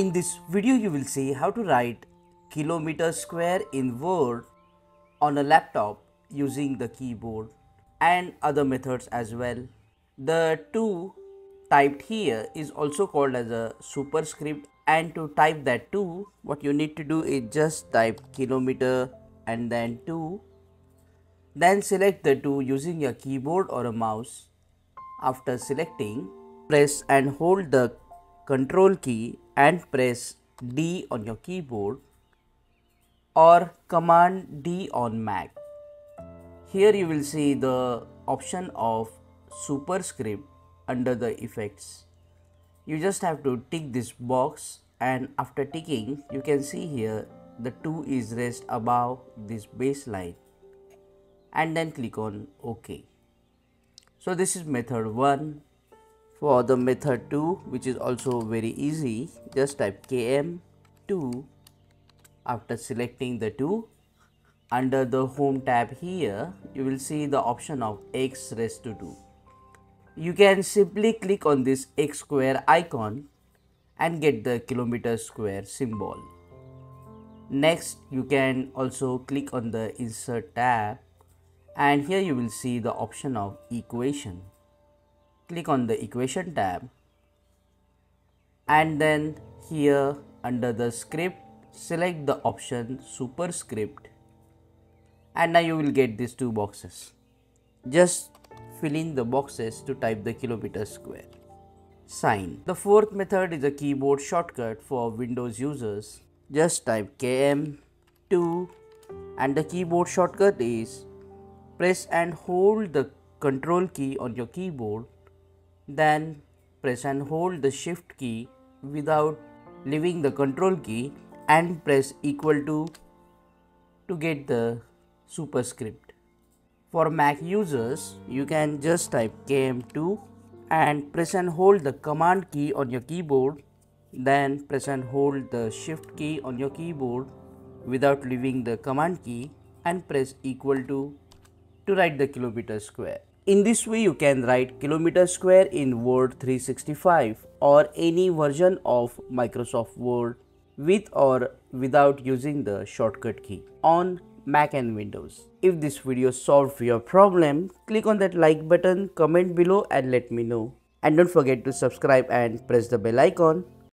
In this video you will see how to write kilometer square in Word on a laptop using the keyboard and other methods as well. The 2 typed here is also called as a superscript and to type that 2 what you need to do is just type kilometer and then 2 then select the 2 using your keyboard or a mouse. After selecting press and hold the control key and press D on your keyboard or command D on Mac. Here you will see the option of superscript under the effects. You just have to tick this box and after ticking you can see here the 2 is raised above this baseline and then click on OK. So this is method 1. For the method 2 which is also very easy just type km2 after selecting the 2 under the home tab here you will see the option of x raised to 2 you can simply click on this x square icon and get the kilometer square symbol. Next you can also click on the insert tab and here you will see the option of equation click on the equation tab and then here under the script select the option superscript and now you will get these two boxes. Just fill in the boxes to type the kilometer square. Sign. The fourth method is a keyboard shortcut for Windows users. Just type km2 and the keyboard shortcut is press and hold the control key on your keyboard then press and hold the shift key without leaving the control key and press equal to to get the superscript. For Mac users, you can just type km2 and press and hold the command key on your keyboard, then press and hold the shift key on your keyboard without leaving the command key and press equal to to write the kilometer square. In this way, you can write kilometer square in Word 365 or any version of Microsoft Word with or without using the shortcut key on Mac and Windows. If this video solved your problem, click on that like button, comment below and let me know. And don't forget to subscribe and press the bell icon